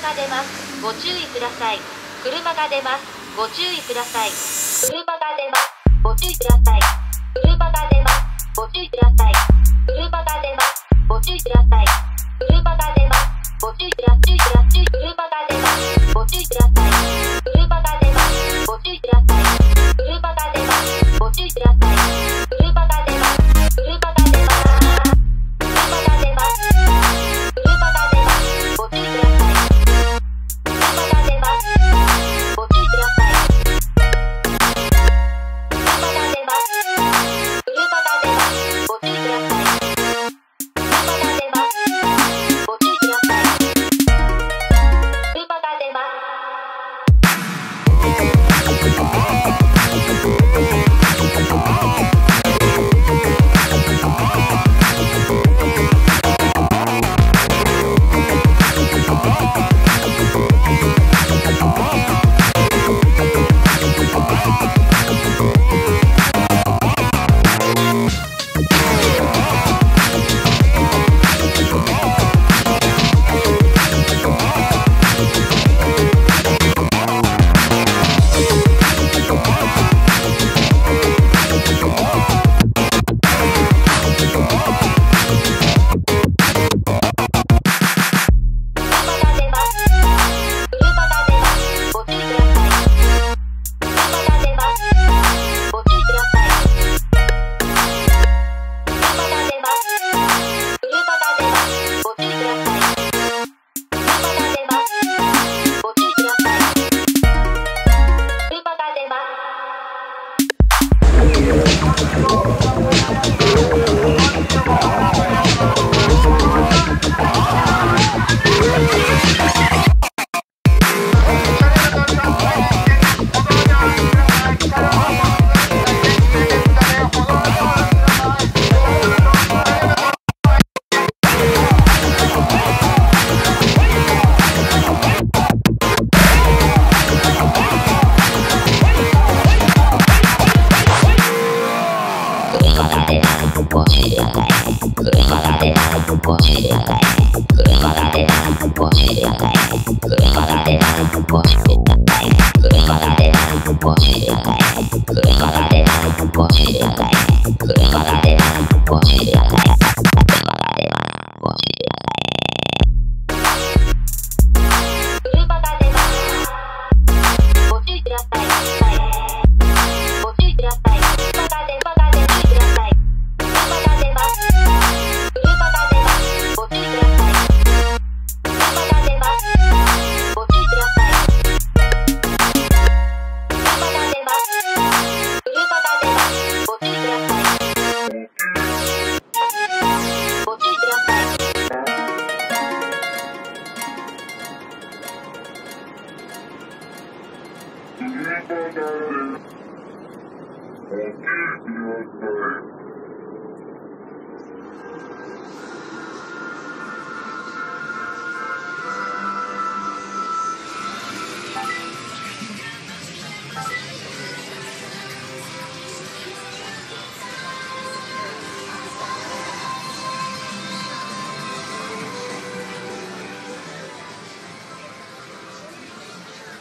が出ます。ご注意ください。車が出ます。ご注意ください。車が出ます。ご注意ください。Thank you. Bye. Thank you.